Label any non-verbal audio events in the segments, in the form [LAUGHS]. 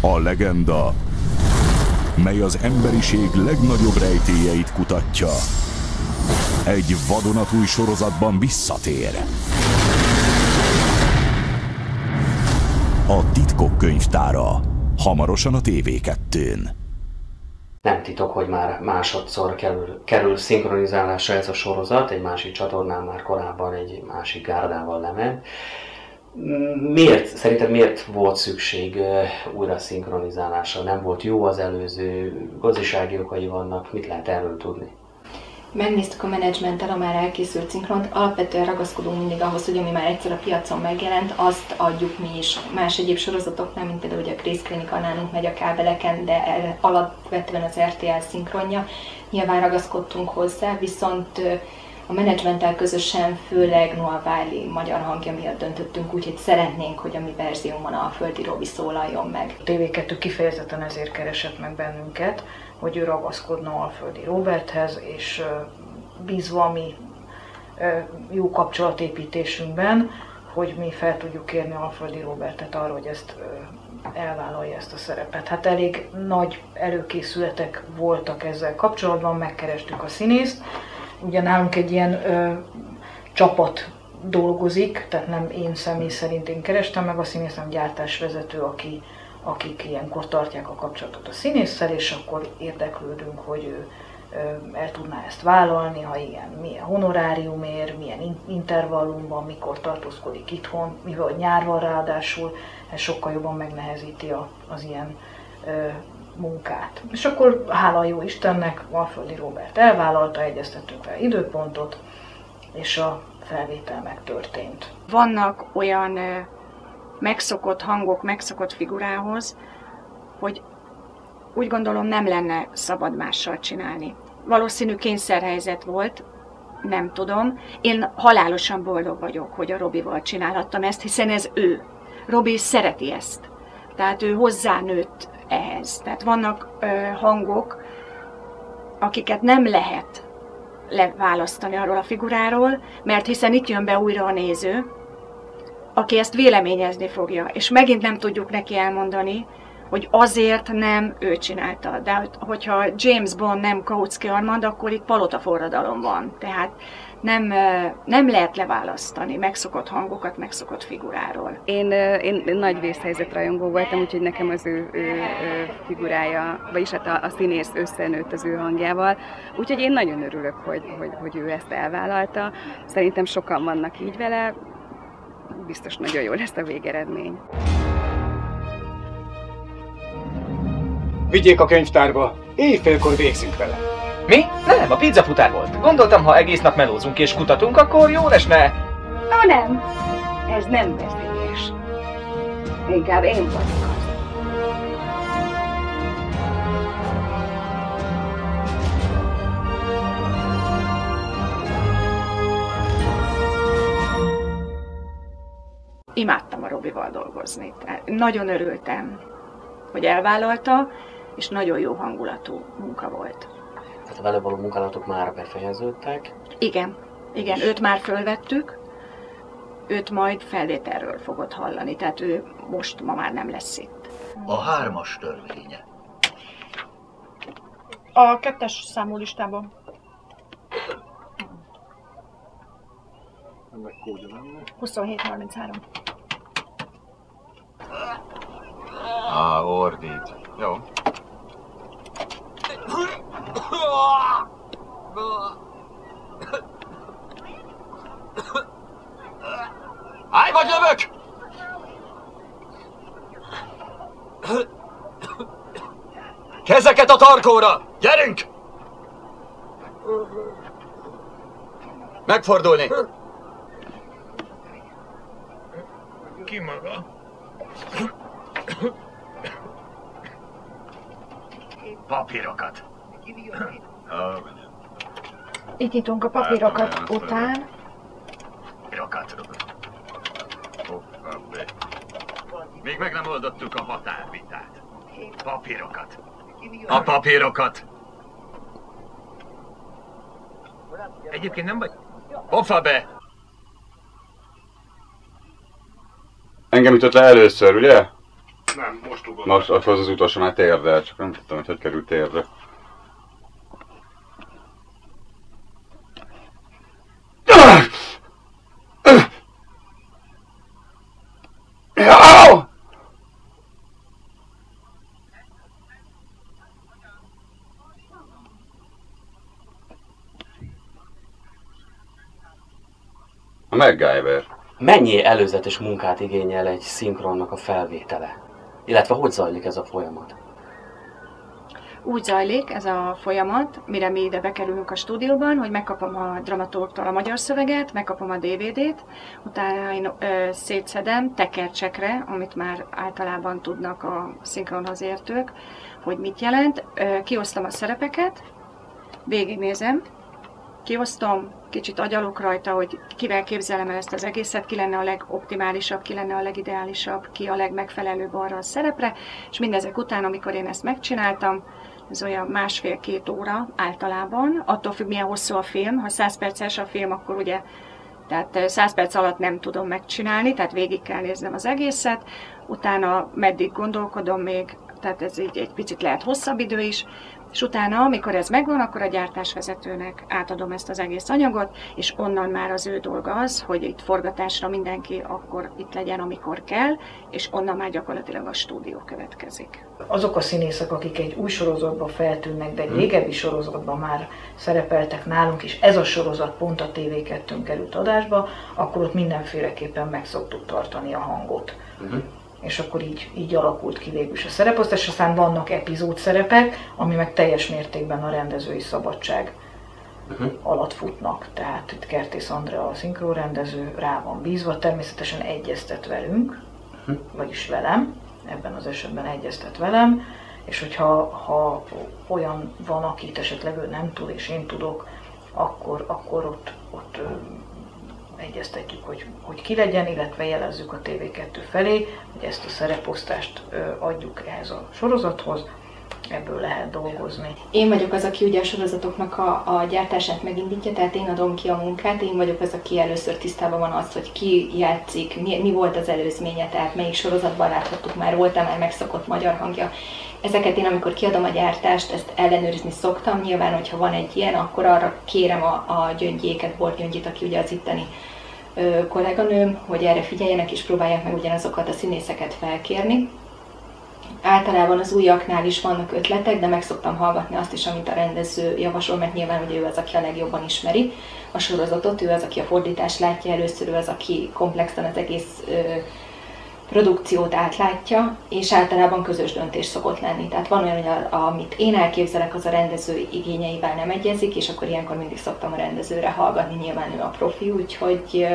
A legenda, mely az emberiség legnagyobb rejtélyeit kutatja. Egy vadonatúj sorozatban visszatér. A titkok könyvtára. Hamarosan a TV2-n. Nem titok, hogy már másodszor kerül, kerül szinkronizálásra ez a sorozat, egy másik csatornán már korábban egy másik gárdával lement. Miért, szerintem miért volt szükség újra szinkronizálásra? Nem volt jó az előző, gazdasági okai vannak, mit lehet erről tudni? megnéztük a menedzsmenttel a már elkészült szinkront, alapvetően ragaszkodunk mindig ahhoz, hogy ami már egyszer a piacon megjelent, azt adjuk mi is. Más egyéb sorozatoknál, mint például hogy a Grace Clinical nálunk megy a kábeleken, de alapvetően az RTL szinkronja. Nyilván ragaszkodtunk hozzá, viszont a menedzsmenttel közösen, főleg Noah Wiley magyar hangja miatt döntöttünk úgy, hogy szeretnénk, hogy a mi verziómon a Földi szólaljon meg. A TV2 kifejezetten ezért keresett meg bennünket, hogy ő ragaszkodna Alföldi Roberthez, és bízva a mi jó kapcsolatépítésünkben, hogy mi fel tudjuk kérni Alföldi Robertet arra, hogy ezt elvállalja ezt a szerepet. Hát elég nagy előkészületek voltak ezzel kapcsolatban, megkerestük a színészt. Ugye nálunk egy ilyen ö, csapat dolgozik, tehát nem én személy szerint én kerestem meg a színészt, hanem gyártásvezető, aki akik ilyenkor tartják a kapcsolatot a színésszel, és akkor érdeklődünk, hogy ő el tudná ezt vállalni, ha igen, milyen honoráriumért, milyen intervallumban, mikor tartózkodik itthon, mivel nyár van ráadásul, ez sokkal jobban megnehezíti az ilyen munkát. És akkor hála jó Istennek, Valföldi Robert elvállalta, egyeztettünk fel időpontot, és a felvétel megtörtént. Vannak olyan megszokott hangok, megszokott figurához, hogy úgy gondolom nem lenne szabad mással csinálni. Valószínű kényszerhelyzet volt, nem tudom. Én halálosan boldog vagyok, hogy a Robival csinálhattam ezt, hiszen ez ő. Robi szereti ezt. Tehát ő hozzánőtt ehhez. Tehát vannak ö, hangok, akiket nem lehet leválasztani arról a figuráról, mert hiszen itt jön be újra a néző, aki ezt véleményezni fogja, és megint nem tudjuk neki elmondani, hogy azért nem ő csinálta. De hogyha James Bond nem Kautsky Armand, akkor itt palota forradalom van. Tehát nem, nem lehet leválasztani megszokott hangokat megszokott figuráról. Én, én, nagy vészhelyzet rajongó voltam, úgyhogy nekem az ő, ő, ő figurája, vagyis hát a, a színész összenőtt az ő hangjával. Úgyhogy én nagyon örülök, hogy, hogy, hogy ő ezt elvállalta. Szerintem sokan vannak így vele, biztos nagyon jó lesz a végeredmény. Vigyék a könyvtárba, éjfélkor végzünk vele. Mi? Nem, a pizzafutár volt. Gondoltam, ha egész nap melózunk és kutatunk, akkor jó lesne. Ó, nem. Ez nem veszélyes. Inkább én vagyok az. imádtam a Robival dolgozni. Nagyon örültem, hogy elvállalta, és nagyon jó hangulatú munka volt. Tehát a vele való munkálatok már befejeződtek? Igen, igen, őt már fölvettük, őt majd felvételről fogod hallani, tehát ő most ma már nem lesz itt. A hármas törvénye. A kettes számú listában. Ennek kódja lenne. 2733. Á, ordít. Jó. Állj vagy lövök! Kezeket a tarkóra! Gyerünk! Megfordulni! Ki maga? Papírokat. Itt nyitunk a papírokat után. Még meg nem oldottuk a határvitát. Papírokat. A papírokat. Egyébként nem vagy... Hoffa be! Engem ütött le először, ugye? Nem, most ugrott. Most akkor az az utolsó már térdel, csak nem tudtam, hogy hogy került térdre. Jó! A MacGyver. Mennyi előzetes munkát igényel egy szinkronnak a felvétele? Illetve hogy zajlik ez a folyamat? Úgy zajlik ez a folyamat, mire mi ide bekerülünk a stúdióban, hogy megkapom a dramaturgtól a magyar szöveget, megkapom a DVD-t, utána én ö, szétszedem tekercsekre, amit már általában tudnak a szinkronhoz értők, hogy mit jelent. Ö, kiosztom a szerepeket, végignézem, kiosztom, kicsit agyalok rajta, hogy kivel képzelem el ezt az egészet, ki lenne a legoptimálisabb, ki lenne a legideálisabb, ki a legmegfelelőbb arra a szerepre, és mindezek után, amikor én ezt megcsináltam, ez olyan másfél-két óra általában, attól függ milyen hosszú a film, ha 100 perces a film, akkor ugye tehát 100 perc alatt nem tudom megcsinálni, tehát végig kell néznem az egészet, utána meddig gondolkodom még, tehát ez így egy picit lehet hosszabb idő is, és utána, amikor ez megvan, akkor a gyártásvezetőnek átadom ezt az egész anyagot, és onnan már az ő dolga az, hogy itt forgatásra mindenki akkor itt legyen, amikor kell, és onnan már gyakorlatilag a stúdió következik. Azok a színészek, akik egy új sorozatban feltűnnek, de egy régebbi sorozatban már szerepeltek nálunk, és ez a sorozat pont a TV2-n került adásba, akkor ott mindenféleképpen meg szoktuk tartani a hangot. Uh-huh. És akkor így, így alakult ki végül is a szereposztás, aztán vannak epizód szerepek, ami meg teljes mértékben a rendezői szabadság Uh-huh. alatt futnak. Tehát itt Kertész Andrea a szinkronrendező rá van bízva, természetesen egyeztet velünk, Uh-huh. vagyis velem, ebben az esetben egyeztet velem, és hogyha ha olyan van, akit esetleg ő nem tud, és én tudok, akkor, akkor ott, ott egyeztetjük, hogy, hogy ki legyen, illetve jelezzük a TV2 felé, hogy ezt a szereposztást adjuk ehhez a sorozathoz, ebből lehet dolgozni. Én vagyok az, aki ugye a sorozatoknak a, a gyártását megindítja, tehát én adom ki a munkát, én vagyok az, aki először tisztában van az, hogy ki játszik, mi, mi volt az előzménye, tehát melyik sorozatban láthattuk már, volt-e már megszokott magyar hangja. Ezeket én, amikor kiadom a gyártást, ezt ellenőrizni szoktam. Nyilván, hogyha van egy ilyen, akkor arra kérem a, a gyöngyéket, Borgyöngyit, aki ugye az itteni ö, kolléganőm, hogy erre figyeljenek és próbálják meg ugyanazokat a színészeket felkérni. Általában az újaknál is vannak ötletek, de meg szoktam hallgatni azt is, amit a rendező javasol, mert nyilván ugye ő az, aki a legjobban ismeri a sorozatot, ő az, aki a fordítást látja először, ő az, aki komplexen az egész ö, produkciót átlátja, és általában közös döntés szokott lenni. Tehát van olyan, hogy amit én elképzelek, az a rendező igényeivel nem egyezik, és akkor ilyenkor mindig szoktam a rendezőre hallgatni, nyilván ő a profi, úgyhogy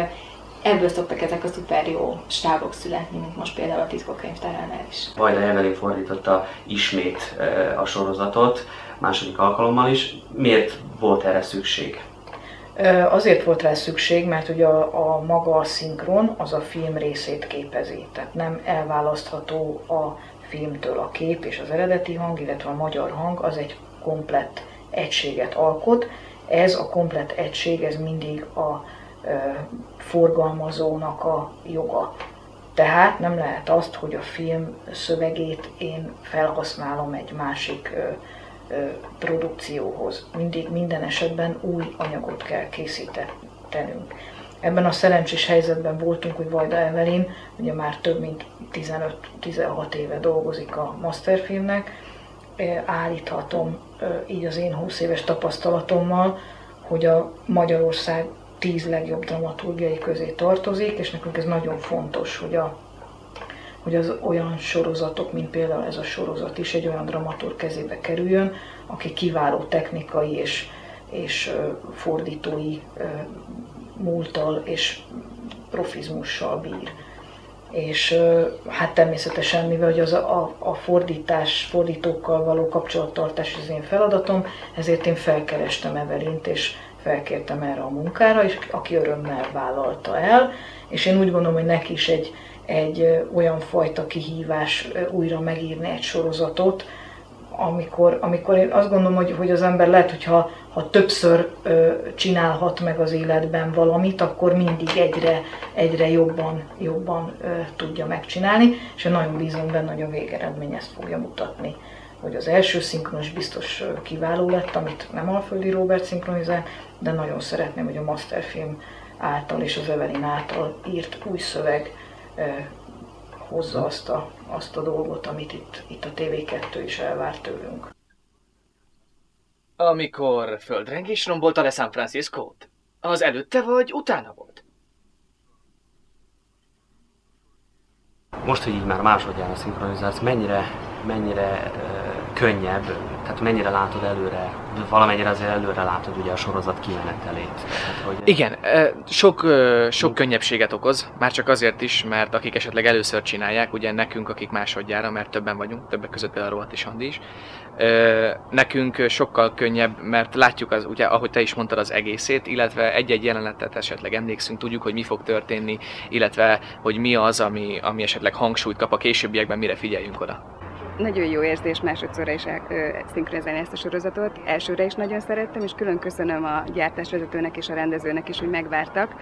ebből szoktak ezek a szuper jó stábok születni, mint most például a titkokkönyvtáránál is. Vajda Evelyn fordította ismét a sorozatot, második alkalommal is. Miért volt erre szükség? Azért volt rá szükség, mert ugye a, a maga a szinkron az a film részét képezi, tehát nem elválasztható a filmtől a kép és az eredeti hang, illetve a magyar hang, az egy komplett egységet alkot. Ez a komplett egység, ez mindig a ö, forgalmazónak a joga. Tehát nem lehet azt, hogy a film szövegét én felhasználom egy másik ö, produkcióhoz. Mindig minden esetben új anyagot kell készítenünk. Ebben a szerencsés helyzetben voltunk, hogy Vajda Evelyn ugye már több mint 15-16 éve dolgozik a Masterfilmnek. Állíthatom így az én 20 éves tapasztalatommal, hogy a Magyarország 10 legjobb dramaturgiai közé tartozik, és nekünk ez nagyon fontos, hogy a hogy az olyan sorozatok, mint például ez a sorozat is egy olyan dramaturg kezébe kerüljön, aki kiváló technikai és, és fordítói ö, múlttal és profizmussal bír. És hát természetesen, mivel hogy az a- a fordítás, fordítókkal való kapcsolattartás az én feladatom, ezért én felkerestem Evelint, és felkértem erre a munkára, és aki örömmel vállalta el, és én úgy gondolom, hogy neki is egy, egy olyan fajta kihívás újra megírni egy sorozatot, amikor, amikor én azt gondolom, hogy, hogy az ember lehet, hogyha ha többször ö, csinálhat meg az életben valamit, akkor mindig egyre, egyre jobban, jobban ö, tudja megcsinálni, és én nagyon bízom benne, hogy a végeredmény ezt fogja mutatni hogy az első szinkronos biztos kiváló lett, amit nem Alföldi Robert szinkronizál, de nagyon szeretném, hogy a Masterfilm által és az Evelyn által írt új szöveg eh, hozza azt a, azt a dolgot, amit itt, itt a TV2 is elvár tőlünk. Amikor földrengés rombolta le San Francisco-t, az előtte vagy utána volt? Most, hogy így már másodjára szinkronizálsz, mennyire, mennyire könnyebb, tehát mennyire látod előre, valamennyire azért előre látod ugye a sorozat kimenetelét. Hogy... Igen, sok, sok könnyebbséget okoz, már csak azért is, mert akik esetleg először csinálják, ugye nekünk, akik másodjára, mert többen vagyunk, többek között például Rohat és Andi is, nekünk sokkal könnyebb, mert látjuk, az, ugye, ahogy te is mondtad, az egészét, illetve egy-egy jelenetet esetleg emlékszünk, tudjuk, hogy mi fog történni, illetve hogy mi az, ami, ami esetleg hangsúlyt kap a későbbiekben, mire figyeljünk oda. Nagyon jó érzés másodszorra is szinkronizálni ezt a sorozatot. Elsőre is nagyon szerettem, és külön köszönöm a gyártásvezetőnek és a rendezőnek is, hogy megvártak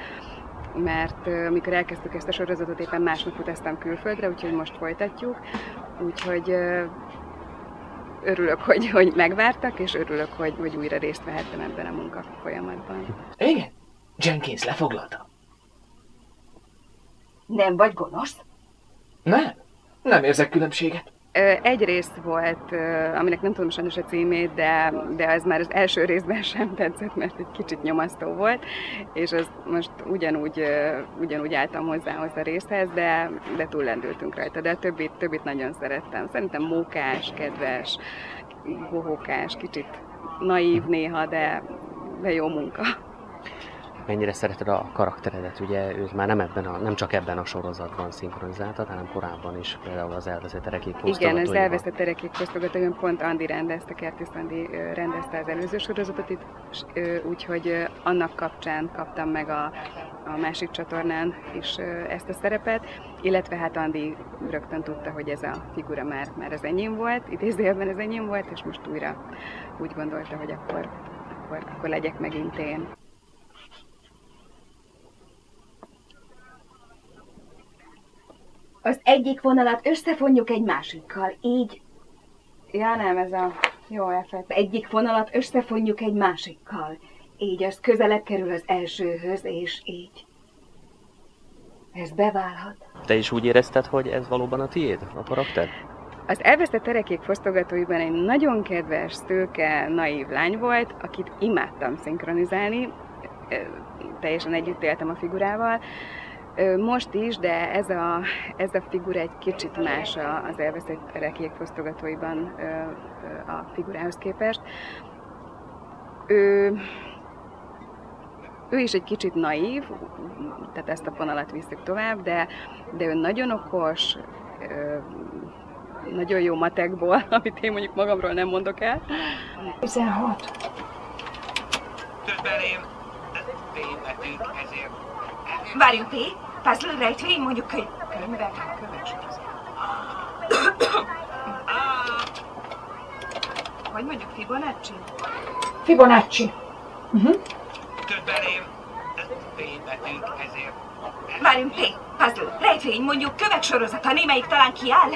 mert amikor elkezdtük ezt a sorozatot, éppen másnap utaztam külföldre, úgyhogy most folytatjuk. Úgyhogy örülök, hogy, hogy megvártak, és örülök, hogy, hogy újra részt vehettem ebben a munka folyamatban. Igen, Jenkins lefoglalta. Nem vagy gonosz? Nem, nem érzek különbséget. Egy rész volt, aminek nem tudom sajnos a címét, de, de ez már az első részben sem tetszett, mert egy kicsit nyomasztó volt, és az most ugyanúgy, ugyanúgy álltam hozzá a részhez, de, de túllendültünk rajta, de a többit, többit nagyon szerettem. Szerintem mókás, kedves, bohókás, kicsit naív néha, de, de jó munka mennyire szereted a karakteredet, ugye őt már nem, ebben a, nem csak ebben a sorozatban szinkronizáltad, hanem korábban is, például az elveszett erekék Igen, az elveszett erekék posztogatóiban pont Andi rendezte, Kertész Andi rendezte az előző sorozatot itt, úgyhogy annak kapcsán kaptam meg a, a másik csatornán is ezt a szerepet, illetve hát Andi rögtön tudta, hogy ez a figura már, már az enyém volt, idézőjelben az enyém volt, és most újra úgy gondolta, hogy akkor, akkor, akkor legyek megint én. Az egyik vonalat összefonjuk egy másikkal, így... Ja, nem, ez a... Jó, elfelejtettem. Egyik vonalat összefonjuk egy másikkal, így az közelebb kerül az elsőhöz, és így. Ez beválhat. Te is úgy érezted, hogy ez valóban a tiéd, a karakter? Az elvesztett terekék fosztogatóiban egy nagyon kedves, szőke, naív lány volt, akit imádtam szinkronizálni, teljesen együtt éltem a figurával, most is, de ez a, ez a figura egy kicsit más az elveszett rekék fosztogatóiban a figurához képest. Ő, ő is egy kicsit naív, tehát ezt a vonalat visszük tovább, de, de ő nagyon okos, nagyon jó matekból, [LAUGHS] amit én mondjuk magamról nem mondok el. 16. Több elém, tényleg ezért Várjunk, P. Puzzle rejtvény, mondjuk könyv... könyvek, könyvek Vagy mondjuk Fibonacci? Fibonacci. Uh-huh. Több elém, tényletünk ezért. Várjunk, P. Puzzle, rejtvény, mondjuk kövek sorozata, némelyik talán kiáll.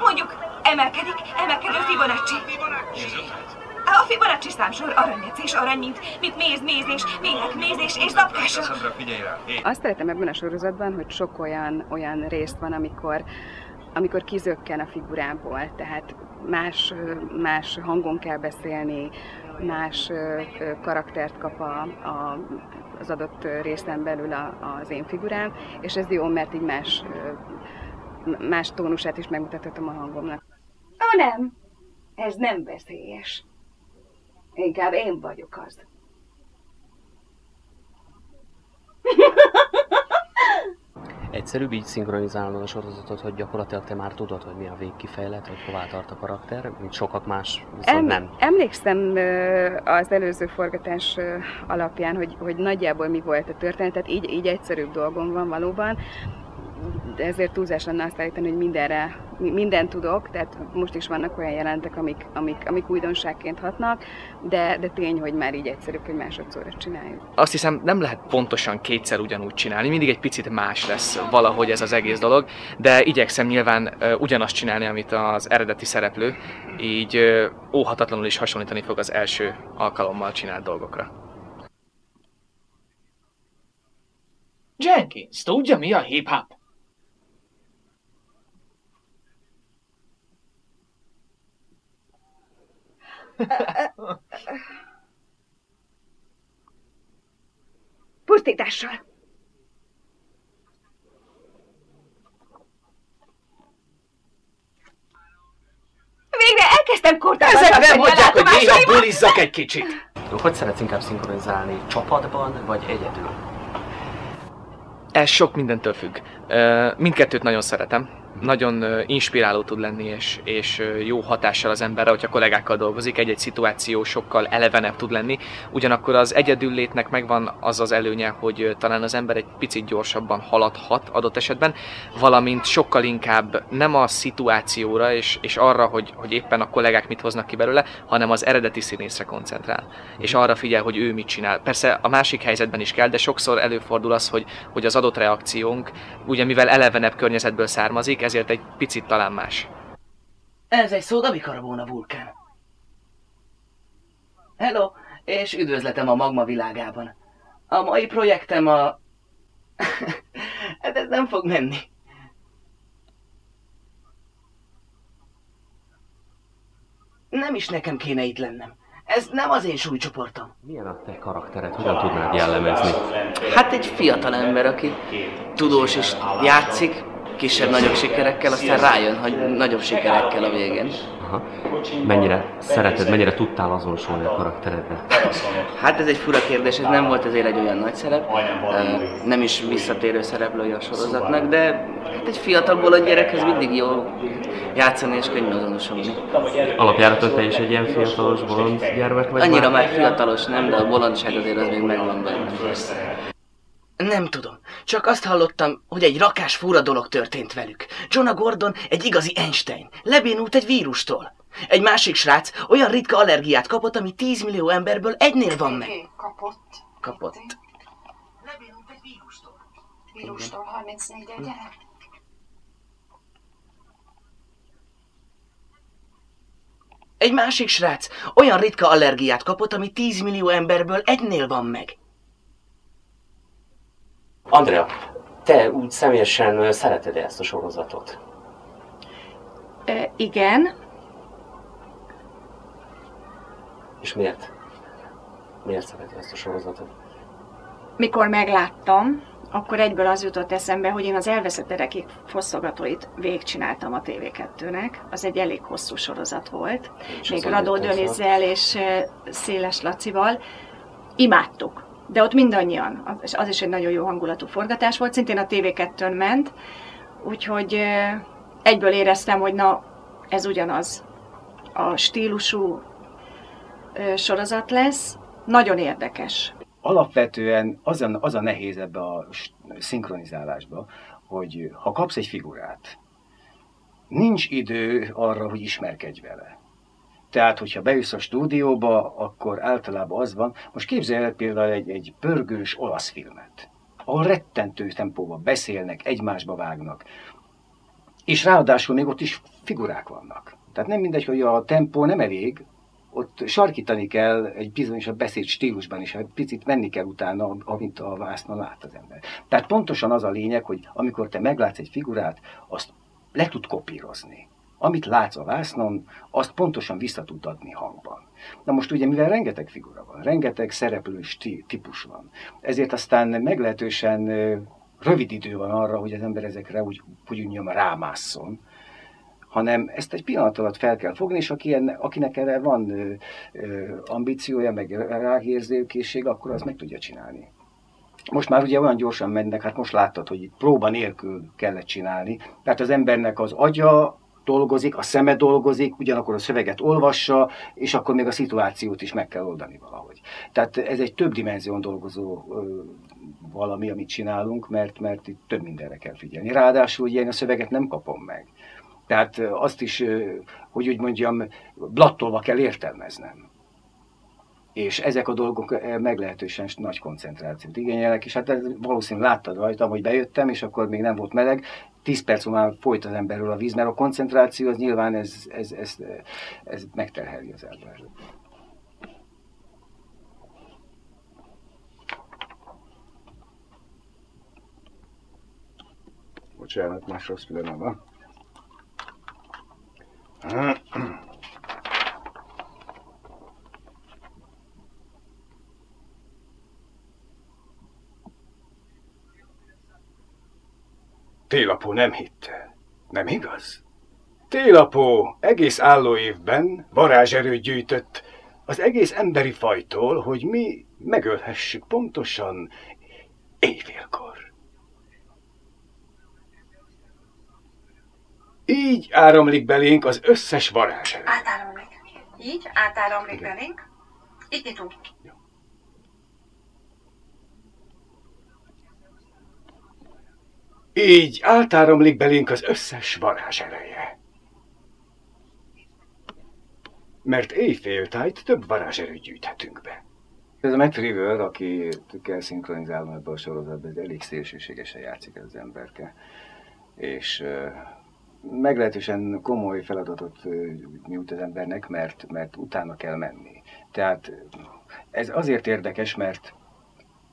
Mondjuk emelkedik, emelkedő Fibonacci. Fibonacci. A Fibonacci számsor aranyecés, aranyint, mint méz, mézés, méhek, mézés és zapkása. Azt szeretem ebben a sorozatban, hogy sok olyan, olyan részt van, amikor amikor kizökken a figurából, tehát más, más hangon kell beszélni, más karaktert kap a, a, az adott részen belül a, az én figurám, és ez jó, mert így más, más tónusát is megmutathatom a hangomnak. Ó, nem! Ez nem veszélyes. Inkább én vagyok az. Egyszerűbb így szinkronizálnod a sorozatot, hogy gyakorlatilag te már tudod, hogy mi a végkifejlet, hogy hová tart a karakter, mint sokak más viszont em, nem. Emlékszem az előző forgatás alapján, hogy, hogy nagyjából mi volt a történet, tehát így, így egyszerűbb dolgom van valóban ezért túlzás lenne azt állítani, hogy mindenre, mindent tudok, tehát most is vannak olyan jelentek, amik, amik, amik újdonságként hatnak, de, de tény, hogy már így egyszerűbb, hogy másodszorra csináljuk. Azt hiszem nem lehet pontosan kétszer ugyanúgy csinálni, mindig egy picit más lesz valahogy ez az egész dolog, de igyekszem nyilván ugyanazt csinálni, amit az eredeti szereplő, így óhatatlanul is hasonlítani fog az első alkalommal csinált dolgokra. Jenkins, tudja mi a hip-hop? Pusztítással. Végre elkezdtem kortában Ezek nem mondják, hogy néha bulizzak egy kicsit. Hogy szeretsz inkább szinkronizálni? Csapatban vagy egyedül? Ez sok mindentől függ. Mindkettőt nagyon szeretem nagyon inspiráló tud lenni, és, és jó hatással az emberre, hogyha kollégákkal dolgozik. Egy-egy szituáció sokkal elevenebb tud lenni. Ugyanakkor az egyedüllétnek megvan az az előnye, hogy talán az ember egy picit gyorsabban haladhat adott esetben, valamint sokkal inkább nem a szituációra és, és arra, hogy, hogy éppen a kollégák mit hoznak ki belőle, hanem az eredeti színészre koncentrál. És arra figyel, hogy ő mit csinál. Persze a másik helyzetben is kell, de sokszor előfordul az, hogy, hogy az adott reakciónk, ugye mivel elevenebb környezetből származik, ezért egy picit talán más. Ez egy szóda bikarbóna vulkán. Hello, és üdvözletem a magma világában. A mai projektem a... [LAUGHS] hát ez nem fog menni. Nem is nekem kéne itt lennem. Ez nem az én súlycsoportom. Milyen a te karaktered? Hogyan tudnád jellemezni? Hát egy fiatal ember, aki tudós is játszik, kisebb-nagyobb sikerekkel, aztán rájön, hogy nagyobb sikerekkel a végén. Aha. Mennyire szereted, mennyire tudtál azonosulni a karaktereddel? Hát ez egy fura kérdés, ez nem volt azért egy olyan nagy szerep, nem is visszatérő szereplője a sorozatnak, de hát egy fiatalból a gyerekhez mindig jó játszani és könnyű azonosulni. Alapjáraton te is egy ilyen fiatalos bolond gyermek vagy Annyira már fiatalos nem, de a bolondság azért az még megvan benne. Nem tudom. Csak azt hallottam, hogy egy rakás fura dolog történt velük. Jonah Gordon egy igazi Einstein. Lebénult egy vírustól. Egy másik srác olyan ritka allergiát kapott, ami 10 millió emberből egynél van meg. Kapott. Kapott. Lebénult egy vírustól. Vírustól 34 gyerek. Egy másik srác olyan ritka allergiát kapott, ami 10 millió emberből egynél van meg. Andrea, te úgy személyesen szereted -e ezt a sorozatot? E, igen. És miért? Miért szereted ezt a sorozatot? Mikor megláttam, akkor egyből az jutott eszembe, hogy én az elveszett erekig fosztogatóit végigcsináltam a TV2-nek. Az egy elég hosszú sorozat volt. És Még Radó Dönizzel és Széles Lacival. Imádtuk de ott mindannyian, és az is egy nagyon jó hangulatú forgatás volt, szintén a TV2-n ment, úgyhogy egyből éreztem, hogy na, ez ugyanaz a stílusú sorozat lesz, nagyon érdekes. Alapvetően az a, az a nehéz ebbe a szinkronizálásba, hogy ha kapsz egy figurát, nincs idő arra, hogy ismerkedj vele tehát, hogyha bejössz a stúdióba, akkor általában az van, most képzelj el például egy, egy pörgős olasz filmet, ahol rettentő tempóban beszélnek, egymásba vágnak, és ráadásul még ott is figurák vannak. Tehát nem mindegy, hogy a tempó nem elég, ott sarkítani kell egy bizonyos a beszéd stílusban is, egy picit menni kell utána, amint a vásznon lát az ember. Tehát pontosan az a lényeg, hogy amikor te meglátsz egy figurát, azt le tud kopírozni amit látsz a vásznon, azt pontosan vissza tud adni hangban. Na most ugye, mivel rengeteg figura van, rengeteg szereplős típus van, ezért aztán meglehetősen rövid idő van arra, hogy az ember ezekre úgy, úgy mondjam, rámásszon, hanem ezt egy pillanat alatt fel kell fogni, és aki enne, akinek erre van ö, ö, ambíciója, meg ráérzőkészség, akkor az meg tudja csinálni. Most már ugye olyan gyorsan mennek, hát most láttad, hogy itt próba nélkül kellett csinálni. Tehát az embernek az agya dolgozik, a szeme dolgozik, ugyanakkor a szöveget olvassa, és akkor még a szituációt is meg kell oldani valahogy. Tehát ez egy több dimenzión dolgozó valami, amit csinálunk, mert, mert itt több mindenre kell figyelni. Ráadásul ugye én a szöveget nem kapom meg. Tehát azt is, hogy úgy mondjam, blattolva kell értelmeznem és ezek a dolgok eh, meglehetősen nagy koncentrációt igényelnek, és hát valószínűleg láttad rajtam, hogy bejöttem, és akkor még nem volt meleg, 10 perc múlva folyt az emberről a víz, mert a koncentráció az nyilván ez, ez, ez, ez megterheli az embert. Bocsánat, más rossz pillanatban. Télapó nem hitte. Nem igaz? Télapó egész állóévben varázserőt gyűjtött az egész emberi fajtól, hogy mi megölhessük pontosan éjfélkor. Így áramlik belénk az összes varázserő. Átáramlik. Így, átáramlik belénk. Itt nyitunk. Így átáramlik belénk az összes varázs ereje. Mert éjféltájt több varázserőt gyűjthetünk be. Ez a Matt River, aki kell szinkronizálnom ebbe a sorozatba, ez elég szélsőségesen játszik ez az emberke. És meglehetősen komoly feladatot nyújt az embernek, mert, mert utána kell menni. Tehát ez azért érdekes, mert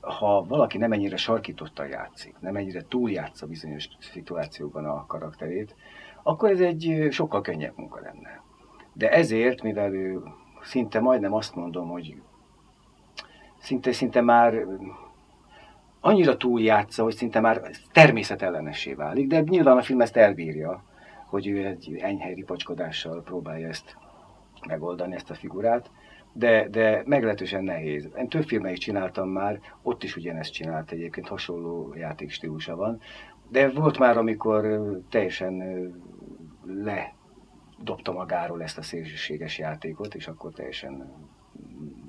ha valaki nem ennyire sarkítottan játszik, nem ennyire túljátsza bizonyos szituációban a karakterét, akkor ez egy sokkal könnyebb munka lenne. De ezért, mivel ő szinte majdnem azt mondom, hogy szinte, szinte már annyira túljátsza, hogy szinte már természetellenessé válik, de nyilván a film ezt elbírja, hogy ő egy enyhe ripacskodással próbálja ezt megoldani, ezt a figurát de, de meglehetősen nehéz. Én több filmet is csináltam már, ott is ugyanezt csinált egyébként, hasonló játékstílusa van, de volt már, amikor teljesen le dobta magáról ezt a szélsőséges játékot, és akkor teljesen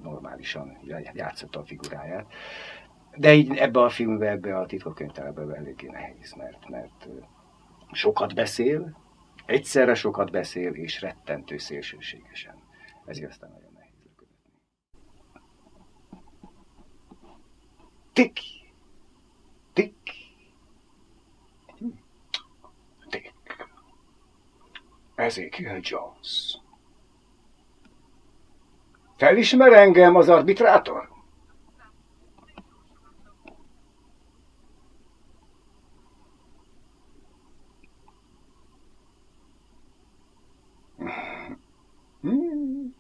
normálisan játszotta a figuráját. De így ebbe a filmbe, ebbe a titkokönyvtárba eléggé nehéz, mert, mert sokat beszél, egyszerre sokat beszél, és rettentő szélsőségesen. Ez aztán Tik. Tik. Tik. Ezekiel Jones. Felismer engem az arbitrátor? Hmm.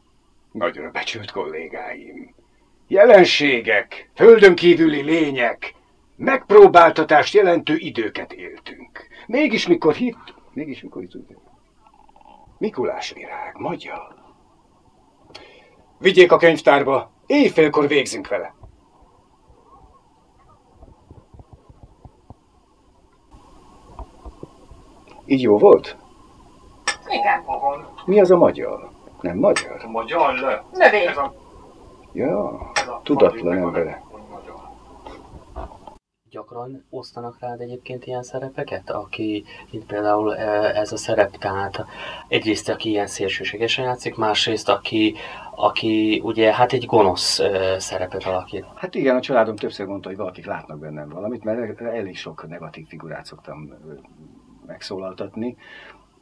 Nagyra becsült kollégáim jelenségek, földön kívüli lények, megpróbáltatást jelentő időket éltünk. Mégis mikor hitt, mégis mikor hitt, Mikulás virág, magyar. Vigyék a könyvtárba, éjfélkor végzünk vele. Így jó volt? Igen. Mi az a magyar? Nem magyar? A magyar le. Növény. Ez a Ja, tudatlan embere. Gyakran osztanak rád egyébként ilyen szerepeket, aki, mint például e, ez a szerep, tehát egyrészt aki ilyen szélsőségesen játszik, másrészt aki, aki ugye hát egy gonosz e, szerepet alakít. Hát igen, a családom többször mondta, hogy valakik látnak bennem valamit, mert elég sok negatív figurát szoktam megszólaltatni,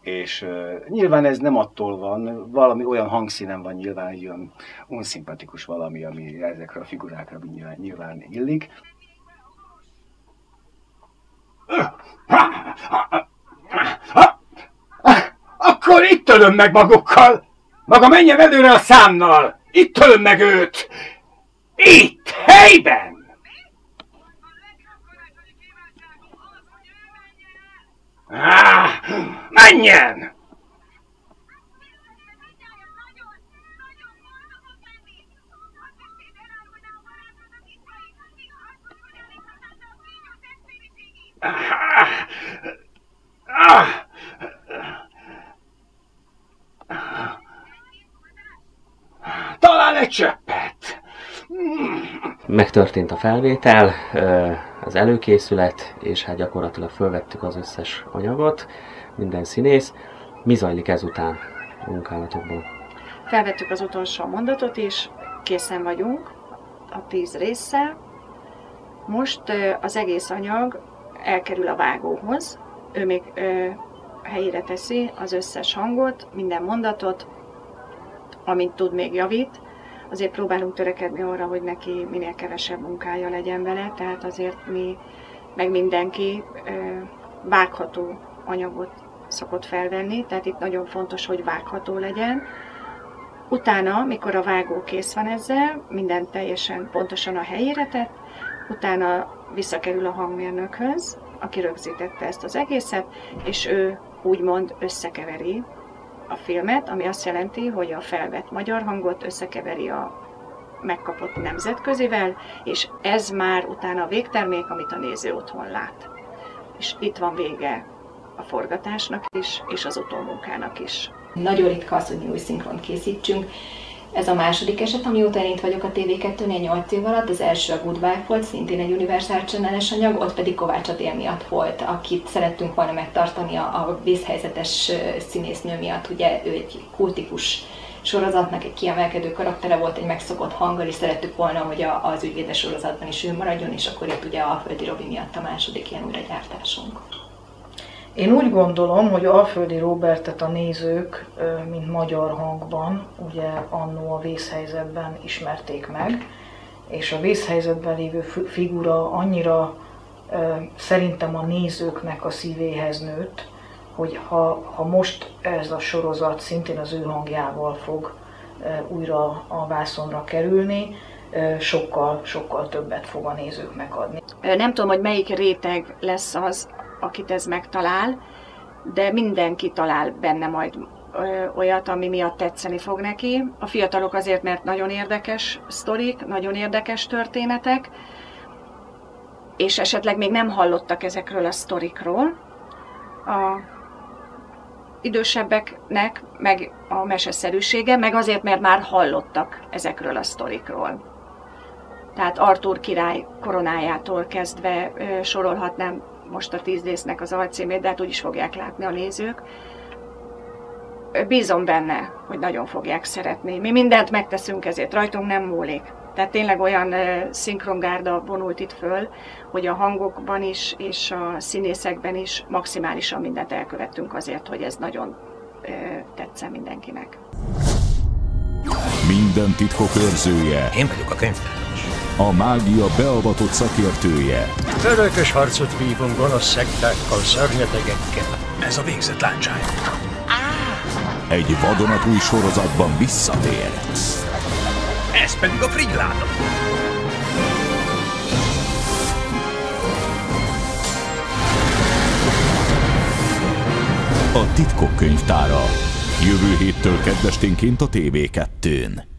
és uh, nyilván ez nem attól van, valami olyan hangszínen van nyilván, egy olyan unszimpatikus valami, ami ezekre a figurákra nyilván, nyilván illik. Akkor itt ölöm meg magukkal! Maga menjen előre a számnal! Itt ölöm meg őt! Itt, helyben! Ah, menjen! Ah, ah, Talán egy se! Megtörtént a felvétel, az előkészület, és hát gyakorlatilag fölvettük az összes anyagot, minden színész. Mi zajlik ezután a munkálatokban? Felvettük az utolsó mondatot is, készen vagyunk a tíz résszel. Most az egész anyag elkerül a vágóhoz, ő még ö, helyére teszi az összes hangot, minden mondatot, amint tud még javít. Azért próbálunk törekedni arra, hogy neki minél kevesebb munkája legyen vele, tehát azért mi, meg mindenki vágható anyagot szokott felvenni, tehát itt nagyon fontos, hogy vágható legyen. Utána, mikor a vágó kész van ezzel, minden teljesen pontosan a helyére tett, utána visszakerül a hangmérnökhöz, aki rögzítette ezt az egészet, és ő úgymond összekeveri a filmet, ami azt jelenti, hogy a felvett magyar hangot összekeveri a megkapott nemzetközivel, és ez már utána a végtermék, amit a néző otthon lát. És itt van vége a forgatásnak is, és az utómunkának is. Nagyon ritka az, hogy mi új szinkront készítsünk. Ez a második eset, amióta én itt vagyok a TV2-nél 8 év alatt, az első a Good Wife volt, szintén egy Universal channel anyag, ott pedig Kovács Adél miatt volt, akit szerettünk volna megtartani a, a vészhelyzetes színésznő miatt, ugye ő egy kultikus sorozatnak egy kiemelkedő karaktere volt, egy megszokott hanggal, és szerettük volna, hogy a, az ügyvédes sorozatban is ő maradjon, és akkor itt ugye a Földi Robi miatt a második ilyen újragyártásunk. Én úgy gondolom, hogy Alföldi Robertet a nézők, mint magyar hangban, ugye annó a vészhelyzetben ismerték meg, és a vészhelyzetben lévő fi- figura annyira szerintem a nézőknek a szívéhez nőtt, hogy ha, ha most ez a sorozat szintén az ő hangjával fog újra a vászonra kerülni, sokkal, sokkal többet fog a nézőknek adni. Ö, Nem tudom, hogy melyik réteg lesz az, akit ez megtalál, de mindenki talál benne majd olyat, ami miatt tetszeni fog neki. A fiatalok azért, mert nagyon érdekes sztorik, nagyon érdekes történetek, és esetleg még nem hallottak ezekről a sztorikról. A idősebbeknek meg a meseszerűsége, meg azért, mert már hallottak ezekről a sztorikról. Tehát Artúr király koronájától kezdve ö, sorolhatnám most a tíz résznek az alcímét, de hát úgy is fogják látni a nézők. Bízom benne, hogy nagyon fogják szeretni. Mi mindent megteszünk ezért, rajtunk nem múlik. Tehát tényleg olyan ö, szinkrongárda vonult itt föl, hogy a hangokban is és a színészekben is maximálisan mindent elkövettünk azért, hogy ez nagyon ö, tetszen mindenkinek. Minden titkok őrzője. Én vagyok a könyvtáros. A mágia beavatott szakértője. Örökös harcot vívunk gonosz szektákkal, szörnyetegekkel. Ez a végzett láncsány. Egy vadonatúj sorozatban visszatér. Ez pedig a frigyláda. A titkok könyvtára. Jövő héttől kedvesténként a TV2-n.